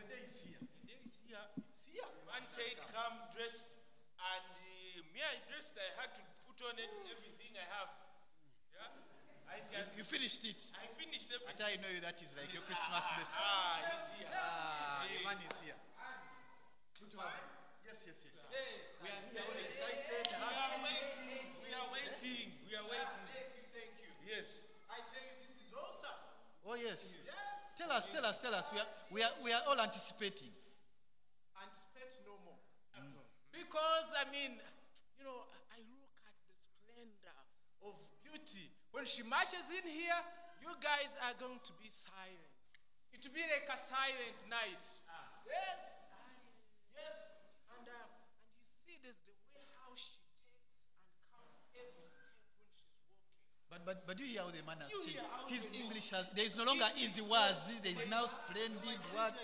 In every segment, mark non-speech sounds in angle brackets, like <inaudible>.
the day is here. The day is here. It's here. Man said, come dressed. And uh, me, I dressed. I had to put on it, everything I have. Yeah? I, just, You finished it. I finished everything. I know you that is like your Christmas best. Ah, he's here. Ah, the man is here. Good to have you. Yes, yes, yes. yes. We are here all excited. We are waiting. We are waiting. We are waiting. Thank you, thank you. Yes. I tell you, this is awesome. Oh, yes. Yes. Tell us, tell us, tell us. We are, we are, we are all anticipating. Anticipate no more. Mm. Because, I mean, you know, I look at the splendor of beauty. When she marches in here, you guys are going to be silent. It will be like a silent night. Ah. Yes. Yes. And, uh, and you see this, the way how she takes and counts every step when she's walking. But, but, but do you hear how the man has You changed? His the- English has, there is no longer easy words. There is now splendid words.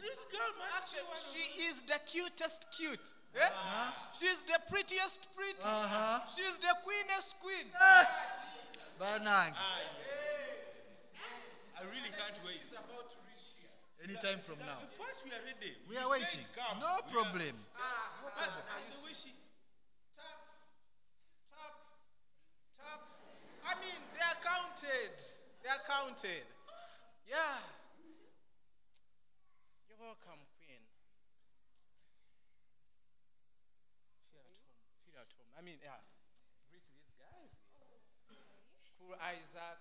This girl must Actually, she is the cutest cute. Eh? She's the prettiest pretty. Uh-huh. She's the queenest queen. Banang. I really can't wait. She's about to reach here. Anytime from now. First, we are ready. We are waiting. No We are- problem. Ah, ah, ah, And you the see, way she, tap, tap, tap. I mean, they are counted. They are counted. Yeah. You're welcome, Queen. Feel at home. Feel at home. I mean, yeah. Greet these guys. Cool Isaac.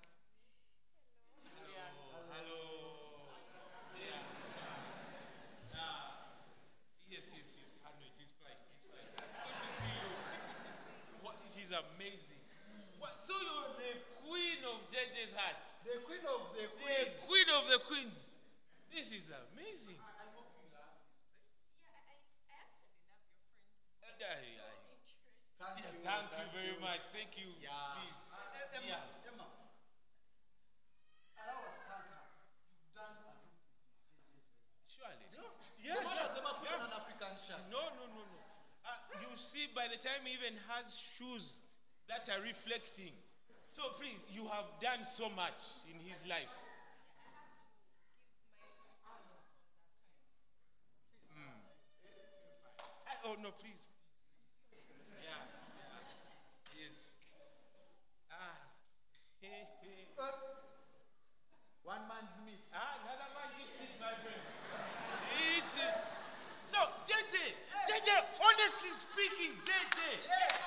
Julian. hello. Yeah. Ah. Yes, yes, yes. I know it is fine. It is fine. Good to see you. What, it is amazing. What, so you're the queen of JJ's heart. The queen of the The queen of the queens. This is amazing. I hope you love this place. Aye, aye. Yeah, Thank you very much. Thank you. Yeah. Please. Emma, Yeah. Emma. Surely. The Yeah, man has yeah, never put yeah. on an African shirt. No, no, no, no. Uh, you see, by the time he even has shoes that are reflecting. So please, you have done so much in his life. Mm. I- oh no, please. Yeah. Yes. Ah. Hey, <laughs> hey. One man's meat. Ah, another man eats it, my friend. He eats it. So, JJ, JJ, honestly speaking, JJ,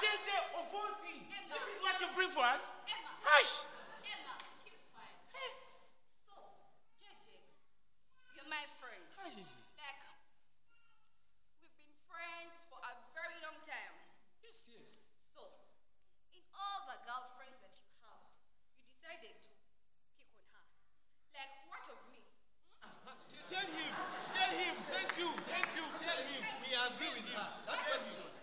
JJ, of all things, this is what you bring for us? Hush! Emma, keep quiet. So, JJ, you're my friend. Hush, JJ. Like, we've been friends for a very long time. Yes, yes. So, in all the girlfriends that you have, you decided to pick on her. Like, what of me? Uh, t- tell him, tell him, thank you, thank you, tell him. We agree with her. That's what we want.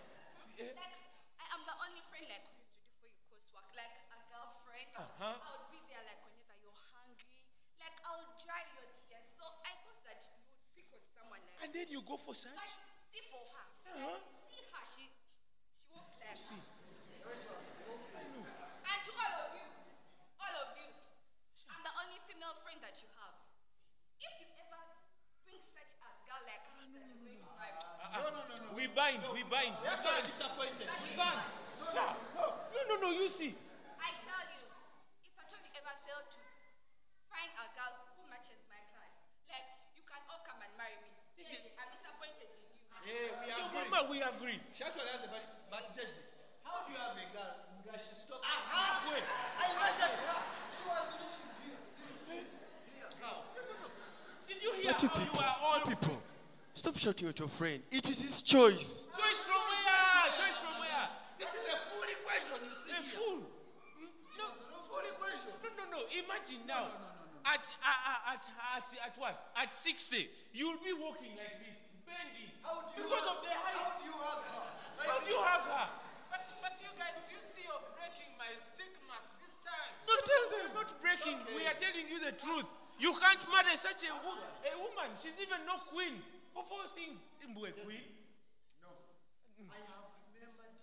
Like, I am the only friend like who used to do for you coursework. Like a girlfriend. Uh-huh. I would be there like whenever you're hungry. Like I'll dry your tears. So I thought that you would pick on someone like And then you go for such? But see for her. Uh-huh. Like, see her. She she walks like See. And to all of you, all of you, I'm the only female friend that you have. If you ever bring such a girl like this that you're going to marry, No, no, no, no. We bind, we bind. We are disappointed. that We you can't. must. Sir, No, no, no, you see. I tell you, if at all you ever fail to find a girl who matches my class, like you can all come and marry me. JJ, I'm disappointed in you. Yeah, we You agree. remember, we agree. Shatual has a body. But JJ, how do you have a girl? Nga, She stopped. Ah, ah, Halfway. Ah. I imagined her. She was reaching here. Here. Here. How? Did you hear But you how you people, are all people, stop shouting at your friend. It is his choice. Choice from where? Choice from where? This is a fully question you see. A fool. No, fully question. No, no, no. Imagine now. At, uh, uh, at, at, at what? At 60, you'll be walking like this, bending. How do you because hug- of the height. How do you hug her? How do you hug her? But, but you guys, do you see you're breaking my stigma this time? No, tell them. Not breaking. We are telling you the truth. You can't marry such a, wo- a woman. She's even no queen. Of all things, No. I have remembered.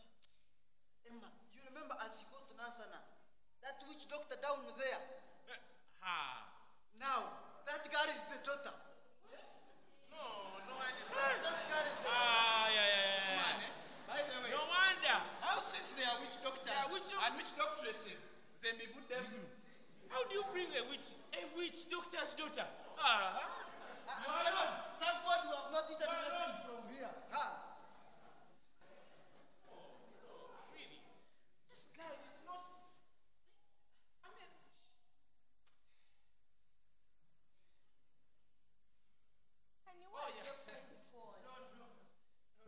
Emma, you remember as you go to Nasana, that witch doctor down there? Eh, ha. Now, that girl is the daughter. No, no, I Ah, yeah, yeah, yeah. Eh? No wonder. How since witch and witch doctresses, they may put them. How do you bring a witch, a witch doctor's daughter? Ah. Uh -huh. Thank God you have not eaten anything from here. Ha! really? This guy is not. I mean, Honey, what are your friends for? no, no, no, no.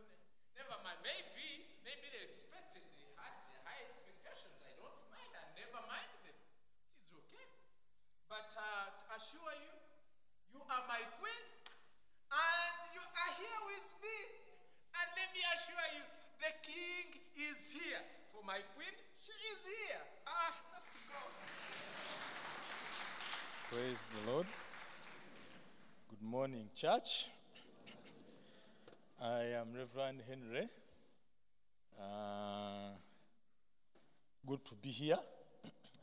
Never mind. Maybe, maybe they expected, they had the high expectations. I don't mind. I never mind them. It is okay. But uh, to assure you, you are my queen, and you are here with me. And let me assure you, the king is here. For my queen, she is here. Ah, let's go. Praise the Lord. Good morning, church. I am Reverend Henry. Uh, good to be here.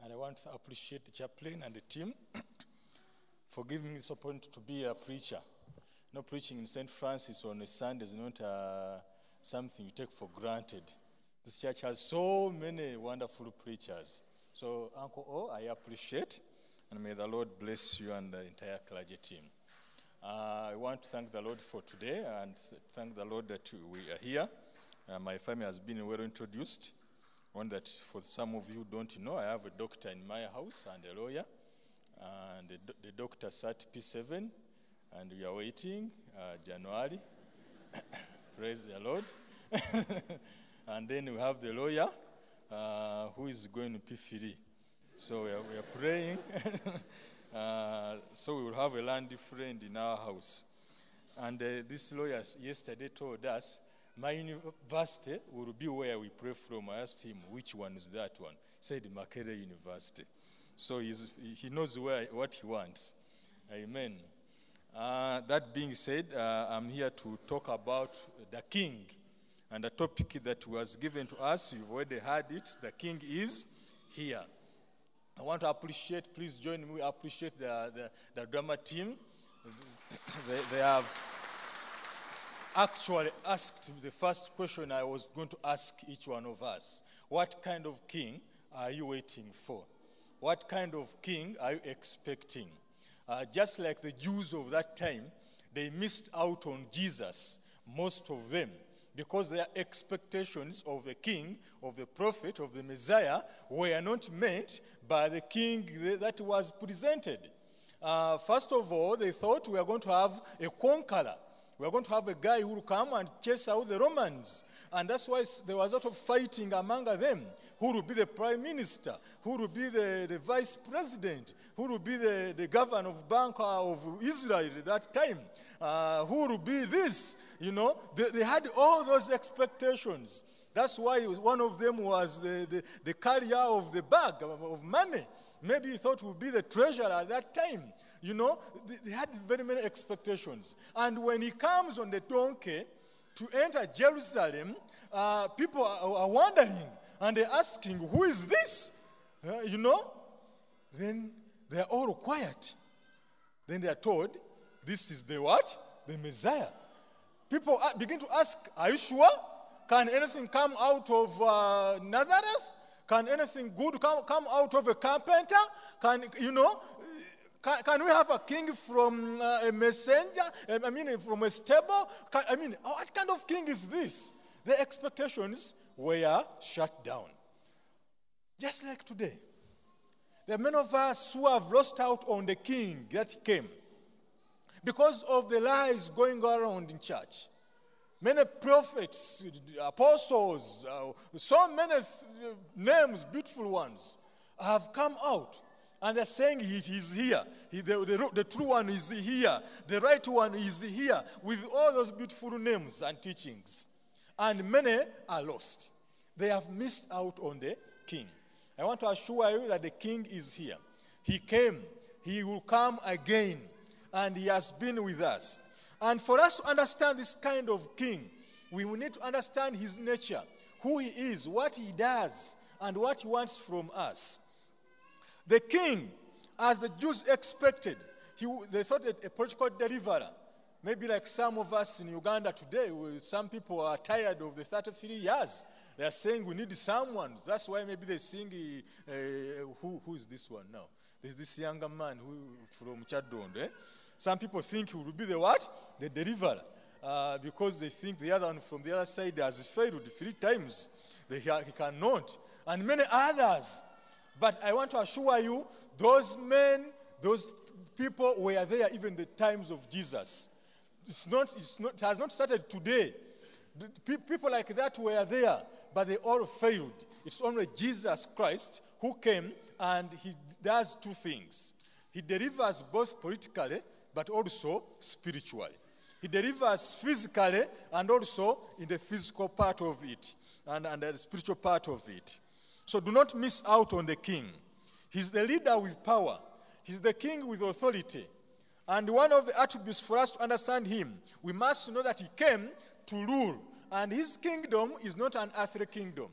And I want to appreciate the chaplain and the team <coughs> for giving me this opportunity to be a preacher. No preaching in St. Francis on a Sunday is not uh, something you take for granted. This church has so many wonderful preachers. So, Uncle O, I appreciate, and may the Lord bless you and the entire clergy team. Uh, I want to thank the Lord for today and thank the Lord that we are here. Uh, my family has been well introduced. One that, for some of you don't know, I have a doctor in my house and a lawyer. And the, the doctor sat P7, and we are waiting uh, January. <coughs> Praise the Lord. <laughs> and then we have the lawyer uh, who is going to P3. So we are, we are praying. <laughs> uh, so we will have a land friend in our house. And uh, this lawyer yesterday told us, my university will be where we pray from. I asked him, which one is that one? Said, Makerere University. So he knows where, what he wants. Amen. Uh, that being said, uh, I'm here to talk about the king. And the topic that was given to us, you've already heard it. The king is here. I want to appreciate, please join me, we appreciate the, the, the drama team. <coughs> They, they have actually asked the first question I was going to ask each one of us. What kind of king are you waiting for? What kind of king are you expecting? Uh, just like the Jews of that time, they missed out on Jesus, most of them, because their expectations of the king, of the prophet, of the Messiah were not met by the king that was presented. Uh, first of all, they thought we are going to have a conqueror. We are going to have a guy who will come and chase out the Romans. And that's why there was a lot of fighting among them. Who will be the prime minister? Who will be the, the vice president? Who will be the, the governor of Bank of Israel at that time? Uh, who will be this? You know, they, they had all those expectations. That's why one of them was the, the, the carrier of the bag of money. Maybe he thought would be the treasurer at that time. You know, they, they had very many expectations. And when he comes on the donkey to enter Jerusalem, uh, people are, are wondering and they're asking, Who is this? Uh, you know? Then they're all quiet. Then they are told, This is the what? The Messiah. People begin to ask, Are you sure? Can anything come out of uh, Nazareth? Can anything good come, come out of a carpenter? Can, you know, can, can we have a king from uh, a messenger? I mean, from a stable? Can, I mean, what kind of king is this? The expectations were shut down. Just like today. There are many of us who have lost out on the king that came because of the lies going around in church. Many prophets, apostles, uh, so many names, beautiful ones, have come out. And they're saying he is here. He, the, the, the true one is here. The right one is here with all those beautiful names and teachings. And many are lost. They have missed out on the king. I want to assure you that the king is here. He came, he will come again, and he has been with us. And for us to understand this kind of king, we will need to understand his nature, who he is, what he does, and what he wants from us. The king, as the Jews expected, he, they thought that a political deliverer, maybe like some of us in Uganda today, some people are tired of the 33 years. They are saying we need someone. That's why maybe they sing. Uh, who, who is this one now? There's this younger man who from Chadond. Eh? Some people think he will be the what? The deliverer. Uh, because they think the other one from the other side has failed three times. They, he cannot. And many others. But I want to assure you, those men, those people were there even the times of Jesus. It's not, it's not, it has not started today. People like that were there, but they all failed. It's only Jesus Christ who came and he does two things. He delivers both politically, but also spiritually. He delivers physically and also in the physical part of it and, and the spiritual part of it. So do not miss out on the king. He's the leader with power, he's the king with authority. And one of the attributes for us to understand him, we must know that he came to rule. And his kingdom is not an earthly kingdom,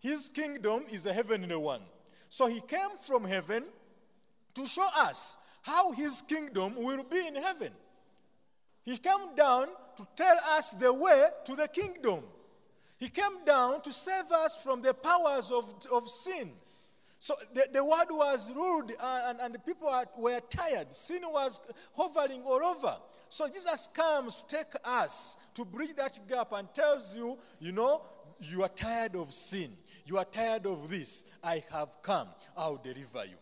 his kingdom is a heavenly one. So he came from heaven to show us how his kingdom will be in heaven. He came down to tell us the way to the kingdom. He came down to save us from the powers of, of sin. So the, the world was ruled uh, and, and the people were tired. Sin was hovering all over. So Jesus comes to take us to bridge that gap and tells you, you know, you are tired of sin. You are tired of this. I have come. I'll deliver you.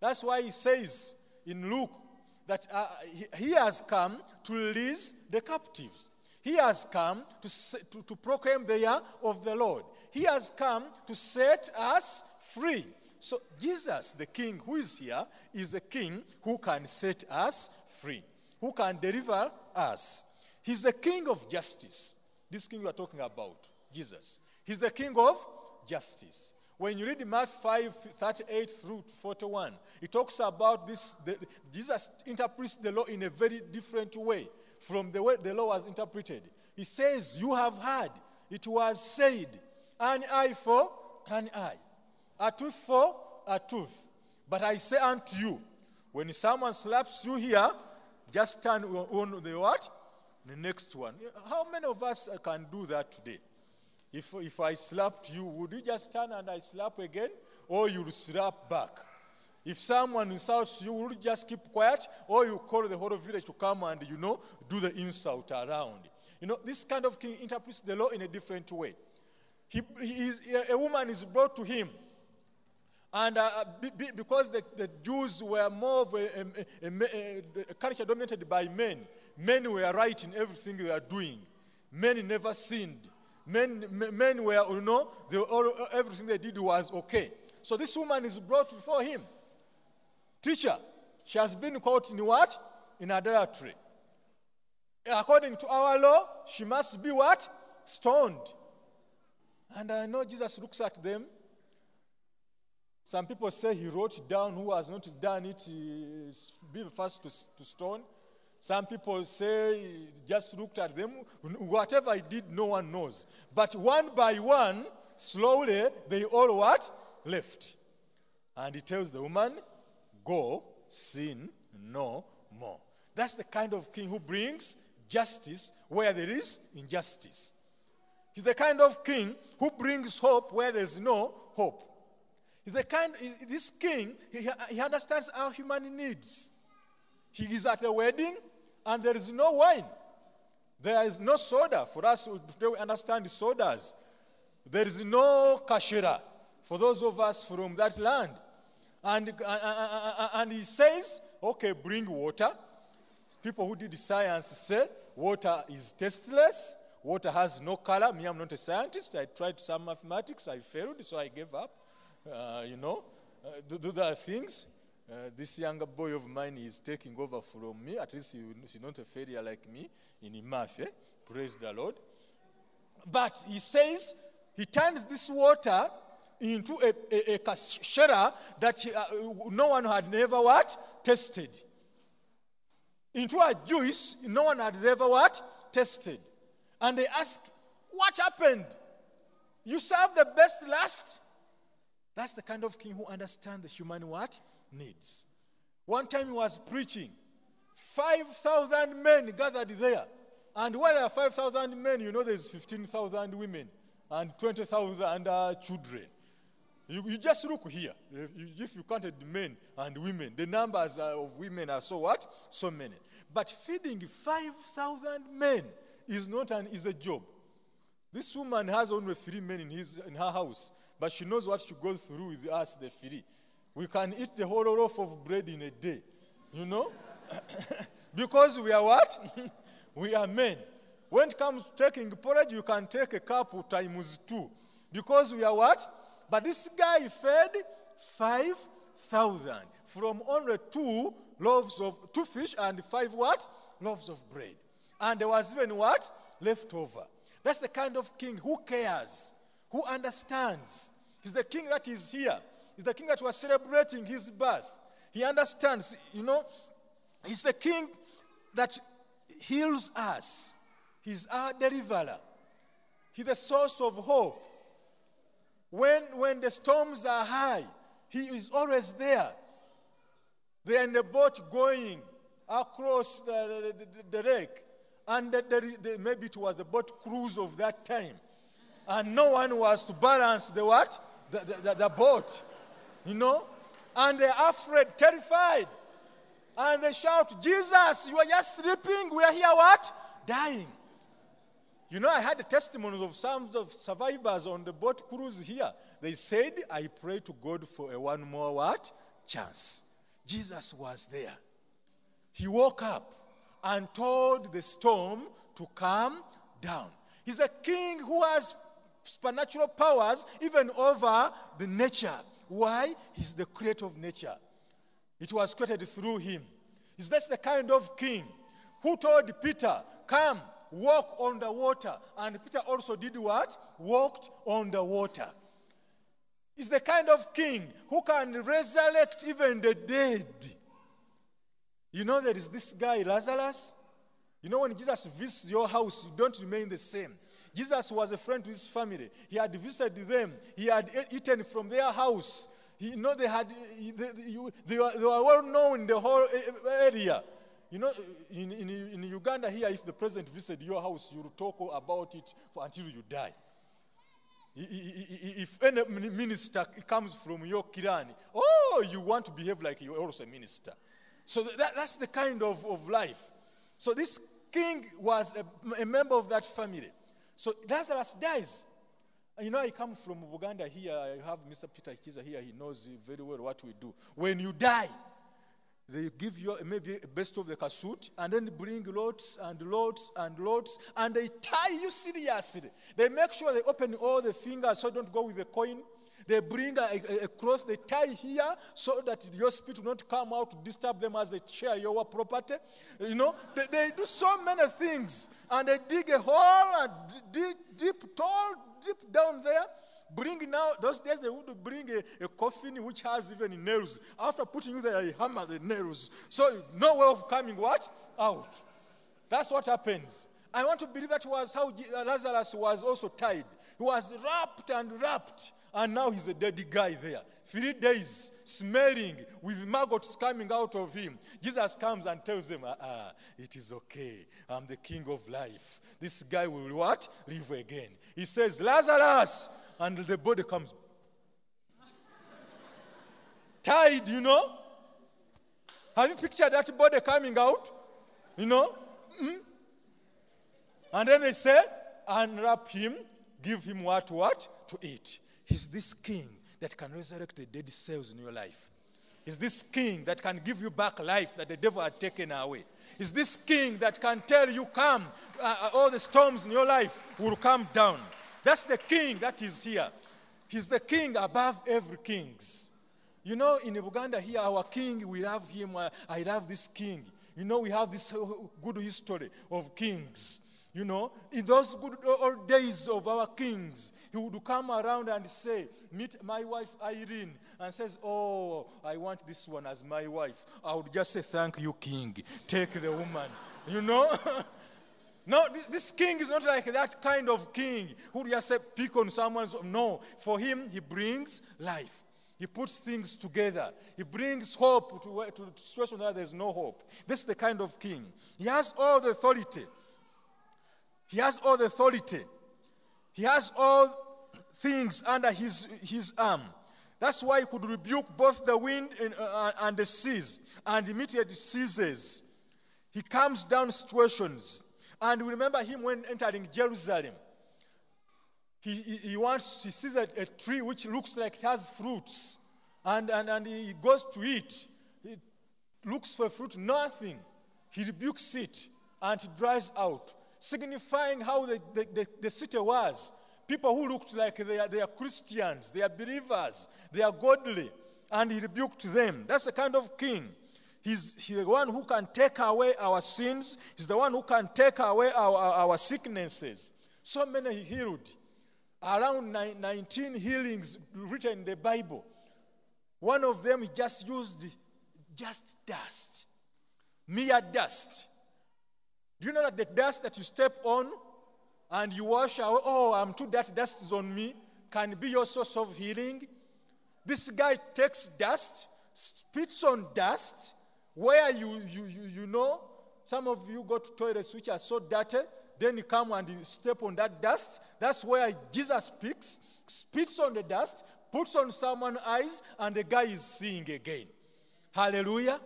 That's why he says in Luke that uh, he, he has come to release the captives. He has come to, to, to proclaim the year of the Lord. He has come to set us free. So, Jesus, the King who is here, is a King who can set us free, who can deliver us. He's the King of justice. This King we are talking about, Jesus. He's the King of justice. When you read Matthew 5 38 through 41, it talks about this. The, Jesus interprets the law in a very different way from the way the law was interpreted. He says, You have heard, it was said, an eye for an eye, a tooth for a tooth. But I say unto you, when someone slaps you here, just turn on the what? The next one. How many of us can do that today? If, if I slapped you, would you just turn and I slap again? Or you'll slap back? If someone insults you, would you just keep quiet? Or you call the whole village to come and, you know, do the insult around? You know, this kind of king interprets the law in a different way. He, he is, a woman is brought to him. And uh, be, because the, the Jews were more of a, a, a, a culture dominated by men, men were right in everything they were doing. Men never sinned. Men, men were, you know, they, everything they did was okay. So this woman is brought before him. Teacher, she has been caught in what? In adultery. According to our law, she must be what? Stoned. And I know Jesus looks at them. Some people say he wrote down who has not done it, uh, be the first to, to stone. Some people say he just looked at them. Whatever I did, no one knows. But one by one, slowly, they all what? Left. And he tells the woman, Go, sin no more. That's the kind of king who brings justice where there is injustice. He's the kind of king who brings hope where there's no hope. He's the kind, this king, he, he understands our human needs. He is at a wedding and there is no wine. There is no soda. For us, we understand sodas. There is no kashira for those of us from that land. And, uh, uh, and he says, okay, bring water. People who did science say water is tasteless. Water has no color. Me, I'm not a scientist. I tried some mathematics. I failed, so I gave up. Uh, you know, uh, do, do the things. Uh, this younger boy of mine is taking over from me. At least he, he's not a failure like me in. Eh? Praise the Lord. But he says he turns this water into a, a, a kashera that he, no one had never what? Tested. Into a juice no one had ever what? Tested. And they ask, what happened? You serve the best last? That's the kind of king who understands the human what? Needs. One time he was preaching. 5,000 men gathered there. And where there are 5,000 men, you know there's 15,000 women. and 20,000 uh, children. You, you just look here. If you, if you counted men and women, the numbers uh, of women are so what? So many. But feeding 5,000 men is not an easy job. This woman has only three men in, his, in her house, but she knows what she goes through with us, the three. We can eat the whole loaf of bread in a day, you know? <coughs> because we are what? <laughs> we are men. When it comes to taking porridge, you can take a cup times two. Because we are what? But this guy fed 5,000 from only two loaves of, two fish and five what? Loaves of bread. And there was even what? Left over. That's the kind of king who cares, who understands. He's the king that is here. He's the king that was celebrating his birth. He understands, you know, he's the king that heals us. He's our deliverer. He's the source of hope. When, when the storms are high, he is always there. They're in the boat going across the, the, the, the lake. And the, the, maybe it was the boat cruise of that time. And no one was to balance the what? The, the, the boat. You know? And they're afraid, terrified. And they shout, Jesus, you are just sleeping. We are here what? Dying. You know, I had the testimonies of some of survivors on the boat cruise here. They said, I pray to God for a one more what? Chance. Jesus was there. He woke up and told the storm to calm down. He's a king who has supernatural powers even over the nature. Why? He's the creator of nature. It was created through him. Is this the kind of king who told Peter, Come, walk on the water? And Peter also did what? Walked on the water. Is the kind of king who can resurrect even the dead. You know, there is this guy, Lazarus. You know, when Jesus visits your house, you don't remain the same. Jesus was a friend to his family. He had visited them, he had eaten from their house. You know, they, had, they, were, they were well known in the whole area. You know, in, in, in Uganda here, if the president visited your house, you will talk about it for, until you die. If any minister comes from your kirani, oh, you want to behave like you're also a minister. So that, that's the kind of, of life. So this king was a, a member of that family. So Lazarus dies. You know, I come from Uganda here. I have Mr. Peter Kiza here. He knows very well what we do. When you die, they give you maybe a best of the kasut and then bring lots and lots and lots and they tie you seriously. They make sure they open all the fingers so don't go with the coin. They bring a, a, a cloth, they tie here so that your spirit will not come out to disturb them as they share your property. You know, they, they do so many things and they dig a hole and deep, deep, tall, deep down there. Bring now, those days they would bring a, a coffin which has even nails. After putting you there, they hammer the nails. So no way of coming what? Out. That's what happens. I want to believe that was how Lazarus was also tied. He was wrapped and wrapped and now he's a dead guy there. Three days smelling with maggots coming out of him. Jesus comes and tells them, ah, ah, it is okay. I'm the king of life. This guy will what? Live again. He says, Lazarus! And the body comes. Tied, you know? Have you pictured that body coming out? You know? Mm-hmm. And then they say, unwrap him, give him what, what? To eat. He's this king that can resurrect the dead cells in your life. He's this king that can give you back life that the devil had taken away. He's this king that can tell you, come, uh, all the storms in your life will come down. That's the king that is here. He's the king above every kings. You know, in Uganda here, our king, we love him. Uh, I love this king. You know, we have this good history of kings. You know, in those good old days of our kings, he would come around and say, Meet my wife Irene, and says, Oh, I want this one as my wife. I would just say, Thank you, king. Take the woman. You know? <laughs> no, this king is not like that kind of king who just say, Pick on someone's. No, for him, he brings life. He puts things together. He brings hope to, to a situation where there's no hope. This is the kind of king. He has all the authority. He has all the authority. He has all things under his, his arm. That's why he could rebuke both the wind and, uh, and the seas, and immediately ceases. He calms down situations. And we remember him when entering Jerusalem. He, he, he wants, he sees a, a tree which looks like it has fruits, and, and, and he goes to it. He looks for fruit, nothing. He rebukes it, and it dries out, signifying how the, the, the, the city was. People who looked like they are, they are Christians, they are believers, they are godly, and he rebuked them. That's the kind of king. He's, he's the one who can take away our sins. He's the one who can take away our, our, our sicknesses. So many he healed. Around nine- 19 healings written in the Bible. One of them he just used just dust, mere dust. Do you know that the dust that you step on and you wash away, oh, I'm too dirty, dust is on me, can be your source of healing? This guy takes dust, spits on dust, where you, you, you, you know, some of you go to toilets which are so dirty, then you come and you step on that dust. That's where Jesus speaks, spits on the dust, puts on someone's eyes, and the guy is seeing again. Hallelujah.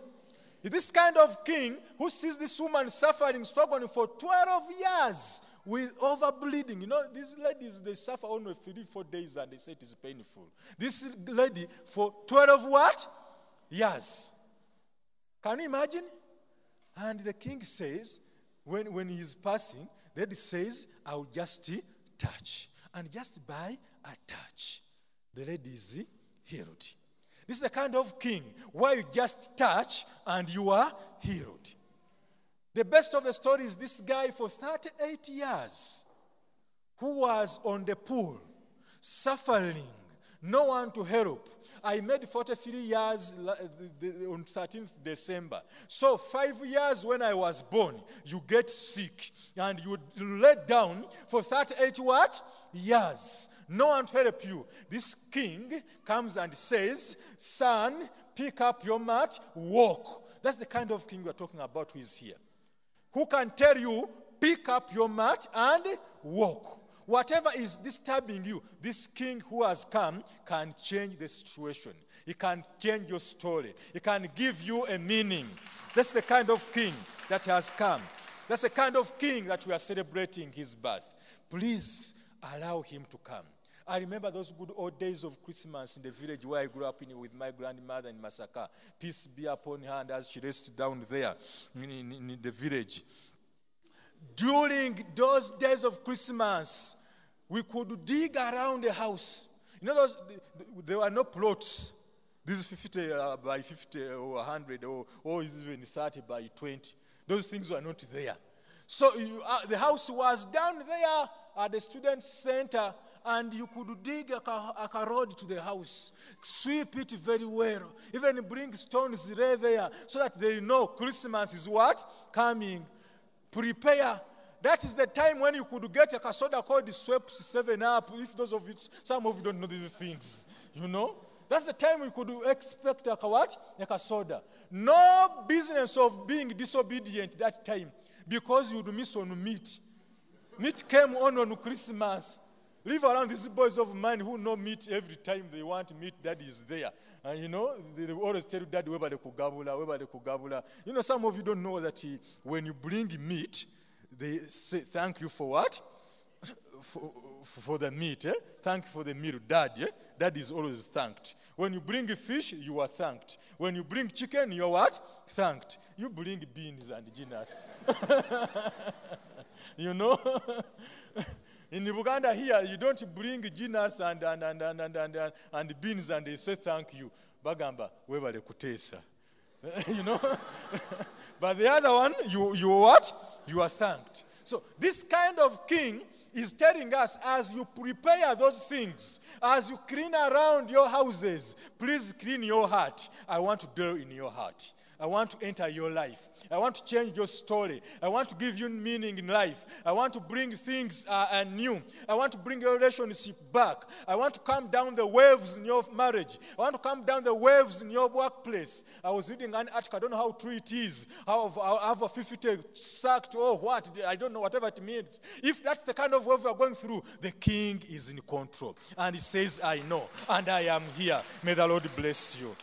This kind of king who sees this woman suffering, struggling for 12 years with overbleeding. You know, these ladies, they suffer only three, four days and they say it is painful. This lady, for 12 what? Years. Can you imagine? And the king says, when, when he is passing, that he says, I'll just touch. And just by a touch, the lady is healed. This is the kind of king where you just touch and you are healed. The best of the story is this guy for 38 years who was on the pool, suffering, no one to help. I made 43 years on 13th December. So, five years when I was born, you get sick and you lay down for 38 what? Years. No one to help you. This king comes and says, Son, pick up your mat, walk. That's the kind of king we're talking about who is here who can tell you, pick up your mat and walk. Whatever is disturbing you, this king who has come can change the situation. He can change your story. He can give you a meaning. That's the kind of king that has come. That's the kind of king that we are celebrating his birth. Please allow him to come. I remember those good old days of Christmas in the village where I grew up in with my grandmother in Masaka. Peace be upon her and as she rests down there in, in- in the village. During those days of Christmas, we could dig around the house. You know, those, there were no plots. This is 50 uh, by 50 or 100 or, or even 30 by 20. Those things were not there. So you, uh, the house was down there at the student center, and you could dig a, ca- a road to the house, sweep it very well, even bring stones lay there so that they know Christmas is what? Coming. Prepare. That is the time when you could get a soda called the Sweps 7 Up. If those of you, some of you don't know these things, you know? That's the time we could expect a what? A soda. No business of being disobedient that time because you would miss on meat. Meat came on on Christmas. Live around these boys of mine who know meat every time they want meat, that is there. And you know, they they always tell you, where the kugabula, where the kugabula. You know, some of you don't know that eh, when you bring meat, they say, thank you for what? for, for the meat. Eh? Thank you for the meal, dad. Eh? Dad is always thanked. When you bring fish, you are thanked. When you bring chicken, you are what? Thanked. You bring beans and nuts. <laughs> you know? <laughs> In Uganda here, you don't bring nuts and, and, and, and, and, and, and, and beans and they say thank you. Bagamba, webale kutesa. <laughs> you know? <laughs> but the other one, you, you what? You are thanked. So this kind of king is telling us as you prepare those things, as you clean around your houses, please clean your heart. I want to dwell in your heart. I want to enter your life. I want to change your story. I want to give you meaning in life. I want to bring things uh, anew. I want to bring your relationship back. I want to calm down the waves in your marriage. I want to calm down the waves in your workplace. I was reading an article. I don't know how true it is. How have a 50 sacked or what? I don't know, whatever it means. If that's the kind of wave we are going through, the king is in control. And he says, I know. And I am here. May the Lord bless you.